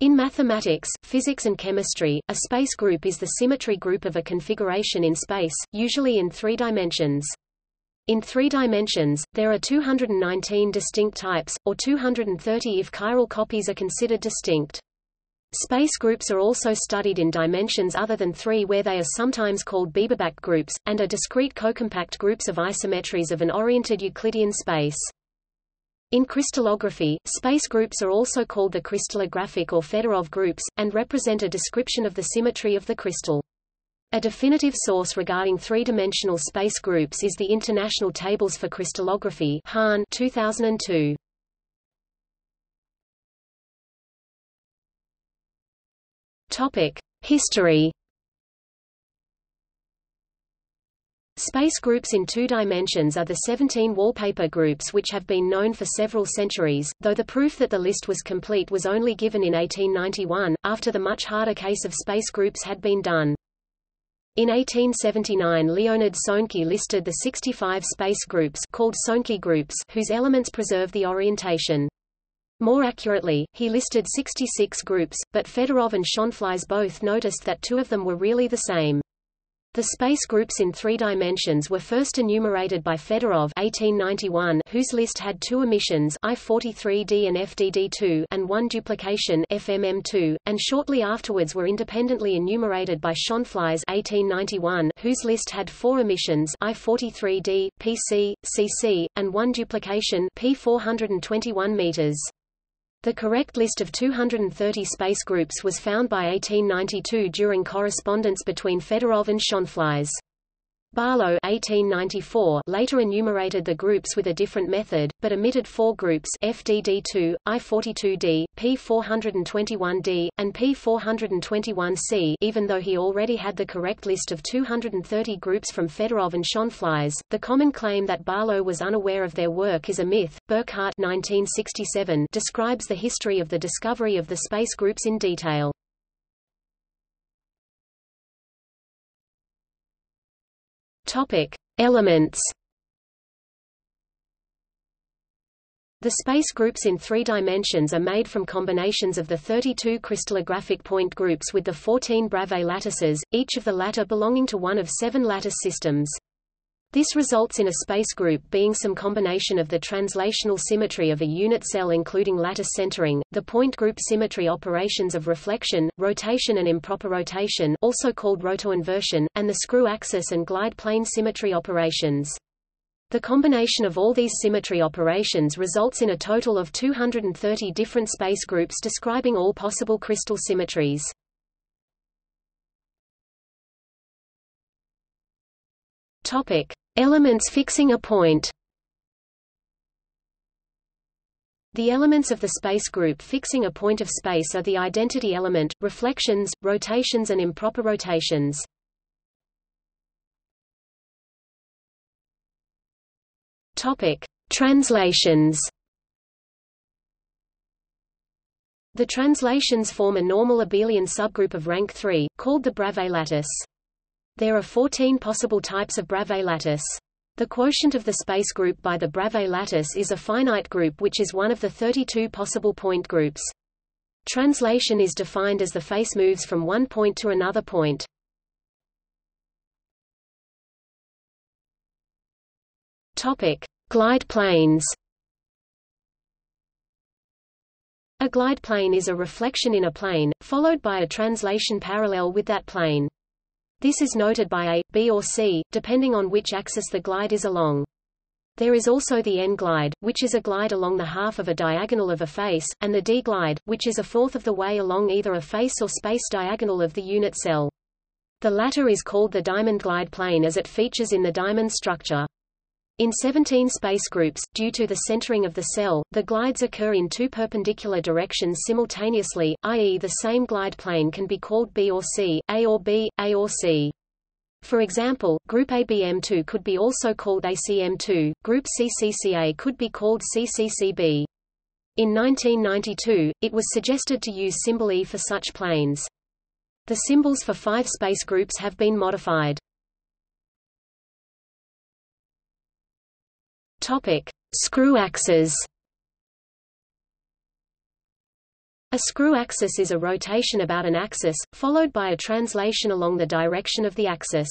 In mathematics, physics and chemistry, a space group is the symmetry group of a configuration in space, usually in three dimensions. In three dimensions, there are 219 distinct types, or 230 if chiral copies are considered distinct. Space groups are also studied in dimensions other than three where they are sometimes called Bieberbach groups, and are discrete cocompact groups of isometries of an oriented Euclidean space. In crystallography, space groups are also called the crystallographic or Fedorov groups, and represent a description of the symmetry of the crystal. A definitive source regarding three-dimensional space groups is the International Tables for Crystallography Hahn 2002. Topic: History. Space groups in two dimensions are the 17 wallpaper groups which have been known for several centuries, though the proof that the list was complete was only given in 1891, after the much harder case of space groups had been done. In 1879 Leonid Sohncke listed the 65 space groups called Sohncke groups whose elements preserve the orientation. More accurately, he listed 66 groups, but Fedorov and Schonflies both noticed that two of them were really the same. The space groups in three dimensions were first enumerated by Fedorov 1891, whose list had two emissions I43D and FDD2 and one duplication FMM2, and shortly afterwards were independently enumerated by Schonflies 1891, whose list had four emissions I43D, PC, CC, and one duplication P421 meters. The correct list of 230 space groups was found by 1892 during correspondence between Fedorov and Schonflies. Barlow 1894 later enumerated the groups with a different method, but omitted four groups FDD2, I42D, P421D, and P421C even though he already had the correct list of 230 groups from Fedorov and Schonflies. The common claim that Barlow was unaware of their work is a myth. Burckhardt 1967 describes the history of the discovery of the space groups in detail. Topic: Elements. The space groups in three dimensions are made from combinations of the 32 crystallographic point groups with the 14 Bravais lattices, each of the latter belonging to one of seven lattice systems. This results in a space group being some combination of the translational symmetry of a unit cell including lattice centering, the point group symmetry operations of reflection, rotation and improper rotation also called rotoinversion, and the screw axis and glide plane symmetry operations. The combination of all these symmetry operations results in a total of 230 different space groups describing all possible crystal symmetries. Topic: Elements fixing a point. The elements of the space group fixing a point of space are the identity element, reflections, rotations and improper rotations. Topic: Translations. The translations form a normal abelian subgroup of rank 3, called the Bravais lattice. There are 14 possible types of Bravais lattice. The quotient of the space group by the Bravais lattice is a finite group which is one of the 32 possible point groups. Translation is defined as the face moves from one point to another point. Topic: Glide planes. A glide plane is a reflection in a plane, followed by a translation parallel with that plane. This is noted by A, B or C, depending on which axis the glide is along. There is also the n-glide, which is a glide along the half of a diagonal of a face, and the d-glide, which is a fourth of the way along either a face or space diagonal of the unit cell. The latter is called the diamond glide plane as it features in the diamond structure. In 17 space groups, due to the centering of the cell, the glides occur in two perpendicular directions simultaneously, i.e. the same glide plane can be called B or C, A or B, A or C. For example, group ABM2 could be also called ACM2, group CCCA could be called CCCB. In 1992, it was suggested to use symbol E for such planes. The symbols for five space groups have been modified. Topic: Screw axes. A screw axis is a rotation about an axis, followed by a translation along the direction of the axis.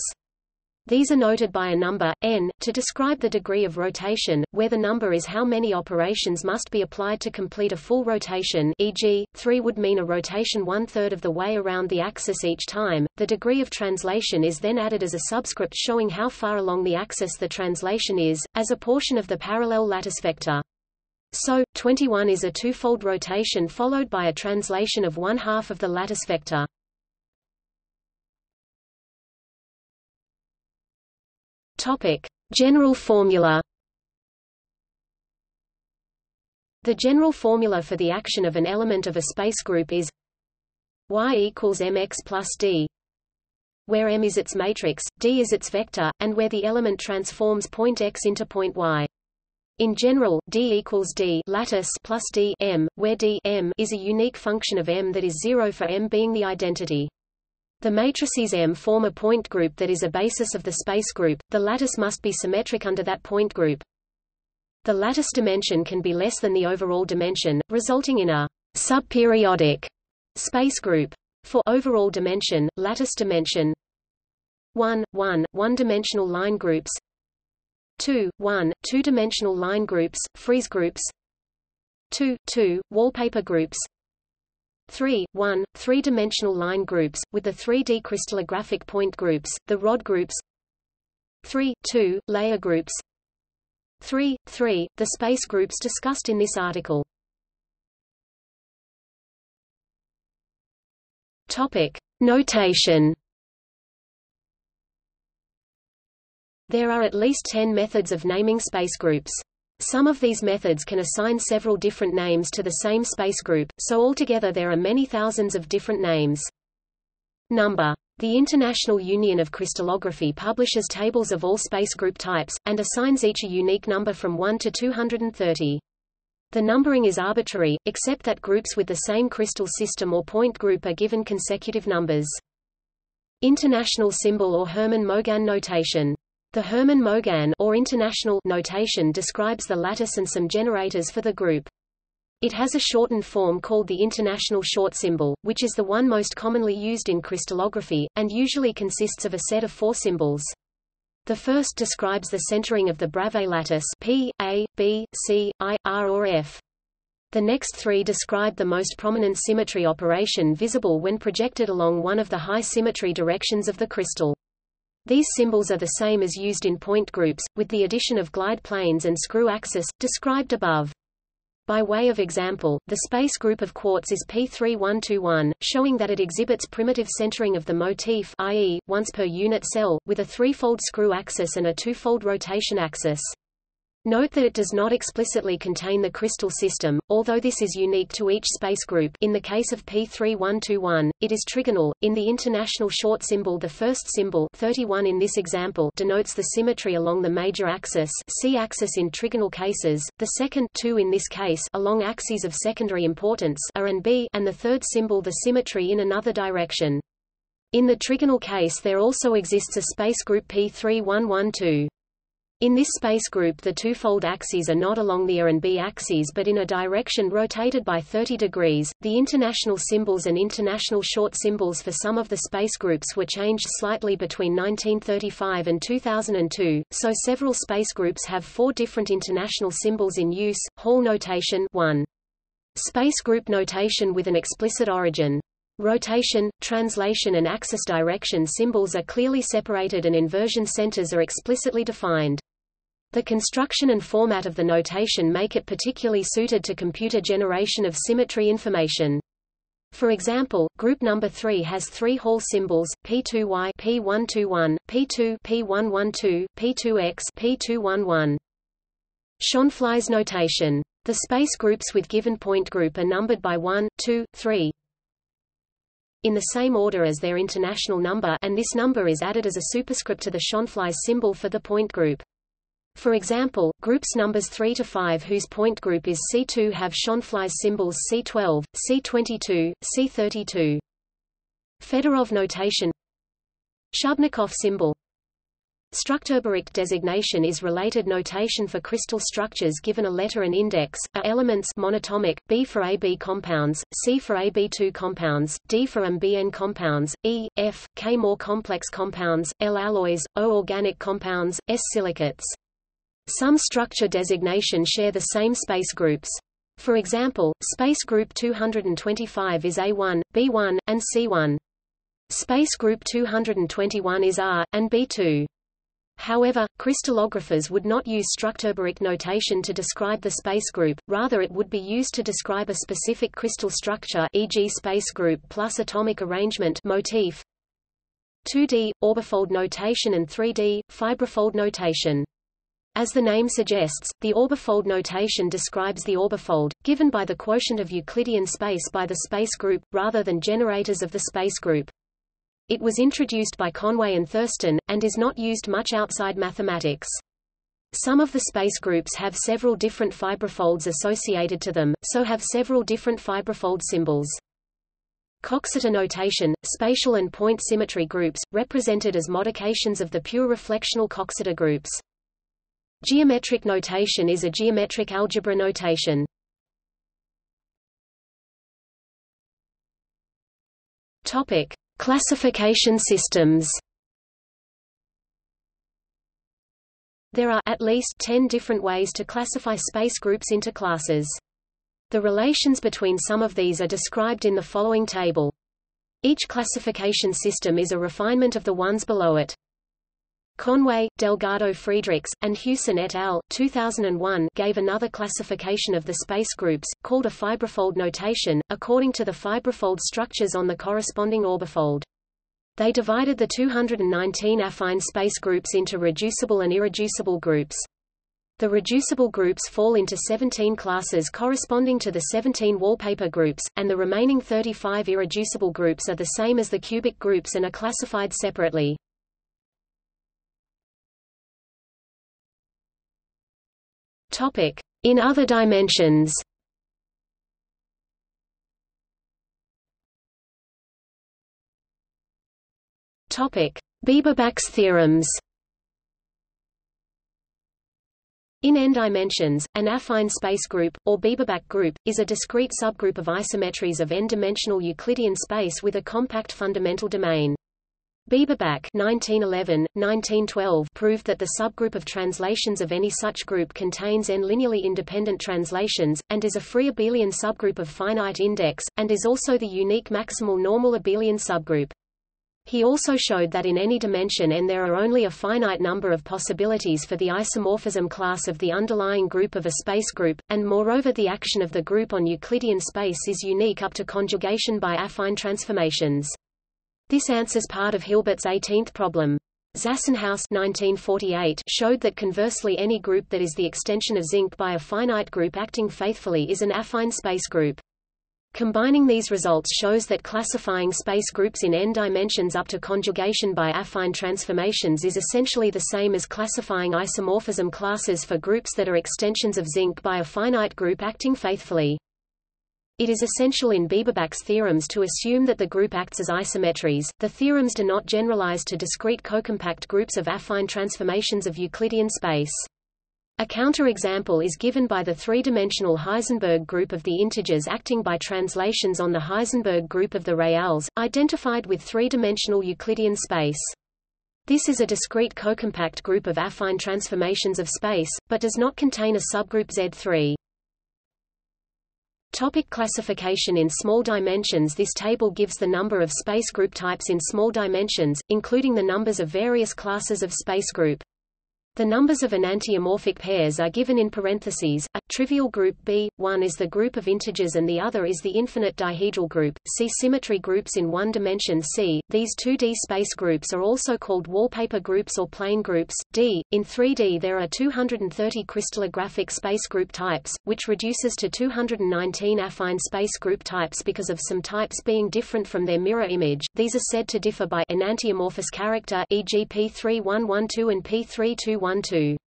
These are noted by a number, n, to describe the degree of rotation, where the number is how many operations must be applied to complete a full rotation e.g., 3 would mean a rotation one-third of the way around the axis each time. The degree of translation is then added as a subscript showing how far along the axis the translation is, as a portion of the parallel lattice vector. So, 21 is a twofold rotation followed by a translation of one half of the lattice vector. Topic: General formula. The general formula for the action of an element of a space group is y equals mx plus d, where m is its matrix, d is its vector, and where the element transforms point x into point y. In general, d equals d lattice plus d m, where d m is a unique function of m that is zero for m being the identity. The matrices M form a point group that is a basis of the space group. The lattice must be symmetric under that point group. The lattice dimension can be less than the overall dimension, resulting in a subperiodic space group. For overall dimension, lattice dimension 1, 1, one-dimensional line groups 2, 1, two-dimensional line groups, frieze groups 2, 2, wallpaper groups 3, 1, three-dimensional line groups, with the 3D crystallographic point groups, the rod groups 3, 2, layer groups 3, 3, the space groups discussed in this article. Topic. Notation There are at least 10 methods of naming space groups. Some of these methods can assign several different names to the same space group, so altogether there are many thousands of different names. Number. The International Union of Crystallography publishes tables of all space group types, and assigns each a unique number from 1 to 230. The numbering is arbitrary, except that groups with the same crystal system or point group are given consecutive numbers. International symbol or Hermann-Mauguin notation the Hermann-Mauguin or international notation describes the lattice and some generators for the group. It has a shortened form called the international short symbol, which is the one most commonly used in crystallography, and usually consists of a set of four symbols. The first describes the centering of the Bravais lattice P, A, B, C, I, R or F. The next three describe the most prominent symmetry operation visible when projected along one of the high symmetry directions of the crystal. These symbols are the same as used in point groups, with the addition of glide planes and screw axis, described above. By way of example, the space group of quartz is P3121, showing that it exhibits primitive centering of the motif i.e., once per unit cell, with a threefold screw axis and a twofold rotation axis. Note that it does not explicitly contain the crystal system, although this is unique to each space group in the case of P3121, it is trigonal. In the international short symbol the first symbol 31 in this example denotes the symmetry along the major axis C-axis in trigonal cases, the second 2 in this case along axes of secondary importance R and B and the third symbol the symmetry in another direction. In the trigonal case there also exists a space group P3112. In this space group the twofold axes are not along the A and B axes but in a direction rotated by 30 degrees. The international symbols and international short symbols for some of the space groups were changed slightly between 1935 and 2002, so several space groups have four different international symbols in use. Hall notation 1. Space group notation with an explicit origin. Rotation, translation and axis direction symbols are clearly separated and inversion centers are explicitly defined. The construction and format of the notation make it particularly suited to computer generation of symmetry information. For example, group number 3 has three Hall symbols, P2Y P121, P2 P112, P2X P211. Schonflies notation. The space groups with given point group are numbered by 1, 2, 3 in the same order as their international number and this number is added as a superscript to the Schonflies symbol for the point group. For example, groups numbers 3 to 5 whose point group is C2 have Schonflies symbols C12, C22, C32. Fedorov notation Shubnikov symbol Strukturbericht designation is related notation for crystal structures given a letter and index, A elements monatomic, B for AB compounds, C for AB2 compounds, D for MBN compounds, E, F, K more complex compounds, L alloys, O organic compounds, S silicates. Some structure designation share the same space groups. For example, space group 225 is A1, B1, and C1. Space group 221 is R, and B2. However, crystallographers would not use Strukturbericht notation to describe the space group, rather it would be used to describe a specific crystal structure e.g. space group plus atomic arrangement motif. 2D, orbifold notation and 3D, fibrifold notation. As the name suggests, the orbifold notation describes the orbifold, given by the quotient of Euclidean space by the space group, rather than generators of the space group. It was introduced by Conway and Thurston, and is not used much outside mathematics. Some of the space groups have several different fibrifolds associated to them, so have several different fibrifold symbols. Coxeter notation, spatial and point symmetry groups, represented as modifications of the pure reflectional Coxeter groups. Geometric notation is a geometric algebra notation. Topic: Classification systems There are at least 10 different ways to classify space groups into classes. The relations between some of these are described in the following table. Each classification system is a refinement of the ones below it. Conway, Delgado Friedrichs, and Huson et al. 2001 gave another classification of the space groups, called a fibrifold notation, according to the fibrifold structures on the corresponding orbifold. They divided the 219 affine space groups into reducible and irreducible groups. The reducible groups fall into 17 classes corresponding to the 17 wallpaper groups, and the remaining 35 irreducible groups are the same as the cubic groups and are classified separately. Topic: In other dimensions. Topic: Bieberbach's theorems. In n dimensions, an affine space group, or Bieberbach group, is a discrete subgroup of isometries of n-dimensional Euclidean space with a compact fundamental domain. Bieberbach 1911, 1912 proved that the subgroup of translations of any such group contains n linearly independent translations, and is a free abelian subgroup of finite index, and is also the unique maximal normal abelian subgroup. He also showed that in any dimension n there are only a finite number of possibilities for the isomorphism class of the underlying group of a space group, and moreover the action of the group on Euclidean space is unique up to conjugation by affine transformations. This answers part of Hilbert's 18th problem. Zassenhaus 1948 showed that conversely any group that is the extension of zinc by a finite group acting faithfully is an affine space group. Combining these results shows that classifying space groups in n dimensions up to conjugation by affine transformations is essentially the same as classifying isomorphism classes for groups that are extensions of zinc by a finite group acting faithfully. It is essential in Bieberbach's theorems to assume that the group acts as isometries. The theorems do not generalize to discrete cocompact groups of affine transformations of Euclidean space. A counterexample is given by the three-dimensional Heisenberg group of the integers acting by translations on the Heisenberg group of the reals, identified with three-dimensional Euclidean space. This is a discrete cocompact group of affine transformations of space, but does not contain a subgroup Z3. Topic classification in small dimensions This table gives the number of space group types in small dimensions, including the numbers of various classes of space group. The numbers of enantiomorphic pairs are given in parentheses. A trivial group B, one is the group of integers and the other is the infinite dihedral group. See symmetry groups in one dimension C. These 2D space groups are also called wallpaper groups or plane groups. D. In 3D there are 230 crystallographic space group types, which reduces to 219 affine space group types because of some types being different from their mirror image. These are said to differ by enantiomorphous character, e.g. P3112 and P3212.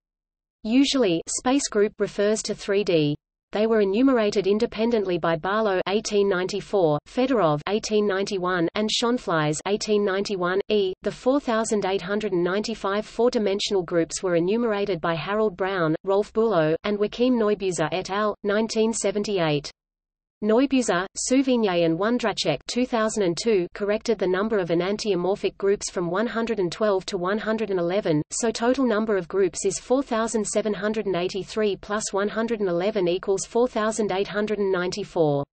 Usually, space group refers to 3D. They were enumerated independently by Barlow 1894, Fedorov 1891, and Schonflies 1891. E. The 4,895 four-dimensional groups were enumerated by Harold Brown, Rolf Bülow, and Joachim Neubuser et al. 1978. Neubuser, Souvignier and Wondratschek 2002 corrected the number of enantiomorphic groups from 112 to 111, so total number of groups is 4,783 plus 111 equals 4,894.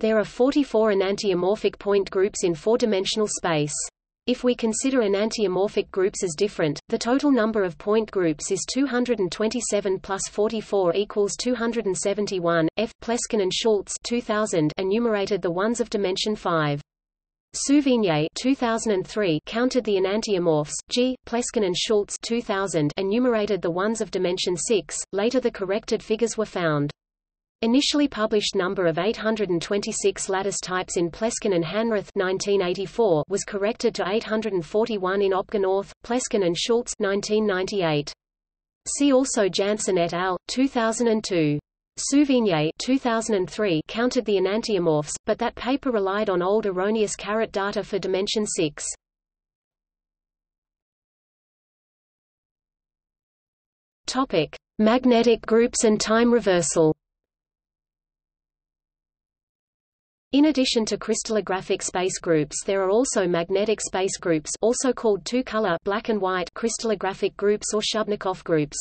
There are 44 enantiomorphic point groups in four-dimensional space. If we consider enantiomorphic groups as different, the total number of point groups is 227 plus 44 equals 271. F. Plesken and Schulz 2000 enumerated the ones of dimension 5. Souvignier 2003 counted the enantiomorphs. G. Plesken and Schulz 2000 enumerated the ones of dimension 6. Later the corrected figures were found. Initially published number of 826 lattice types in Plesken and Hanrath 1984 was corrected to 841 in Opgenorth, Plesken and Schulz 1998. See also Janssen et al. 2002. Souvignier 2003 counted the enantiomorphs, but that paper relied on old erroneous CARAT data for dimension 6. Topic: Magnetic groups and time reversal. In addition to crystallographic space groups there are also magnetic space groups also called two-color black and white crystallographic groups or Shubnikov groups.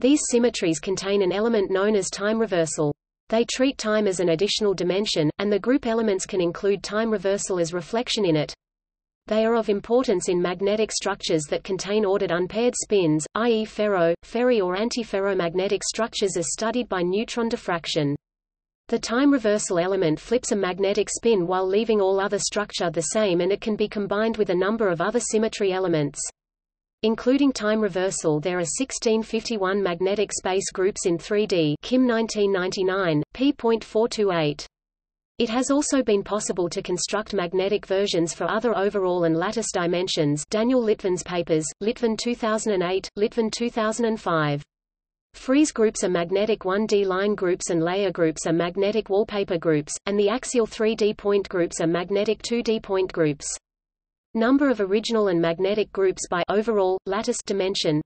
These symmetries contain an element known as time reversal. They treat time as an additional dimension, and the group elements can include time reversal as reflection in it. They are of importance in magnetic structures that contain ordered unpaired spins, i.e. ferro, ferri or antiferromagnetic structures as studied by neutron diffraction. The time reversal element flips a magnetic spin while leaving all other structure the same and it can be combined with a number of other symmetry elements. Including time reversal there are 1651 magnetic space groups in 3D Kim 1999, p.428. It has also been possible to construct magnetic versions for other overall and lattice dimensions Daniel Litvin's papers, Litvin 2008, Litvin 2005. Frieze groups are magnetic 1D line groups and layer groups are magnetic wallpaper groups, and the axial 3D point groups are magnetic 2D point groups. Number of original and magnetic groups by overall, lattice dimension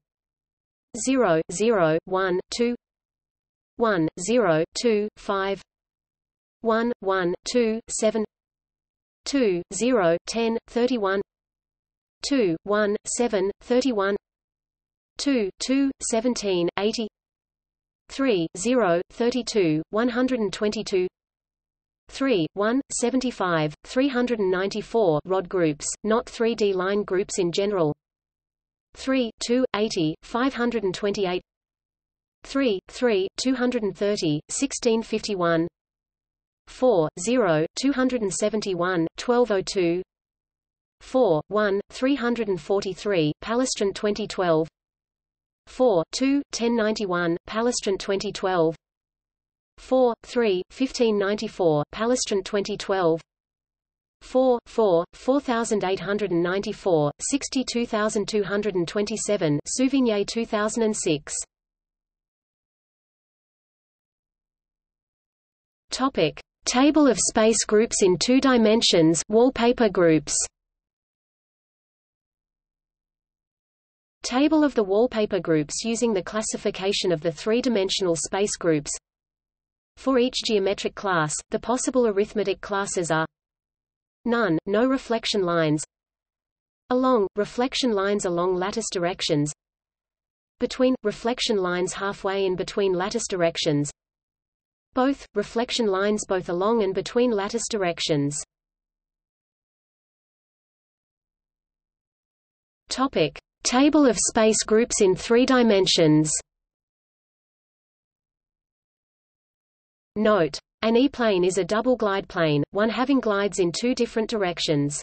0, 0, 1, 2 1, 0, 2, 5 1, 1, 2, 7 2, 0, 10, 31 2, 1, 7, 31 2, 2, 17, 80 3, 0, 32, 122 3, 1, 75, 394 rod groups, not 3D line groups in general 3, 2, 80, 528 3, 3, 230, 1651 4, 0, 271, 1202 4, 1, 343, Palistrant 2012 4, 2, 1091, Palistrant 2012 4, 3, 1594, Palistrant 2012 4, 4, 4894, 62227 Souvignier 2006 Topic. Table of space groups in two dimensions wallpaper groups Table of the wallpaper groups using the classification of the three-dimensional space groups For each geometric class, the possible arithmetic classes are None, no reflection lines Along, reflection lines along lattice directions Between, reflection lines halfway in between lattice directions Both, reflection lines both along and between lattice directions Topic. Table of space groups in three dimensions Note. An E-plane is a double glide plane, one having glides in two different directions.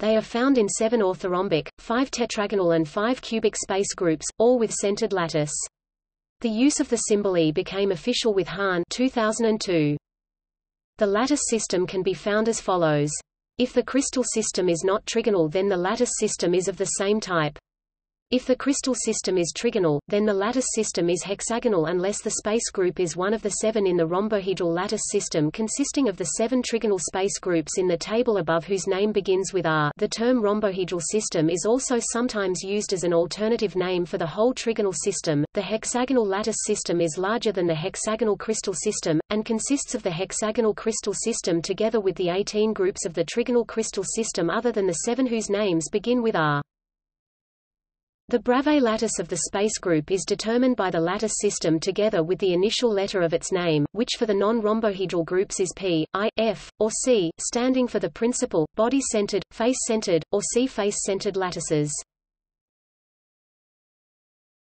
They are found in seven orthorhombic, five tetragonal and five cubic space groups, all with centered lattice. The use of the symbol E became official with Hahn 2002. The lattice system can be found as follows. If the crystal system is not trigonal then the lattice system is of the same type. If the crystal system is trigonal, then the lattice system is hexagonal unless the space group is one of the seven in the rhombohedral lattice system consisting of the seven trigonal space groups in the table above whose name begins with R. The term rhombohedral system is also sometimes used as an alternative name for the whole trigonal system. The hexagonal lattice system is larger than the hexagonal crystal system, and consists of the hexagonal crystal system together with the 18 groups of the trigonal crystal system other than the seven whose names begin with R. The Bravais lattice of the space group is determined by the lattice system together with the initial letter of its name, which for the non-rhombohedral groups is P, I, F, or C, standing for the principal, body-centered, face-centered, or C-face-centered lattices.